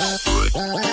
Música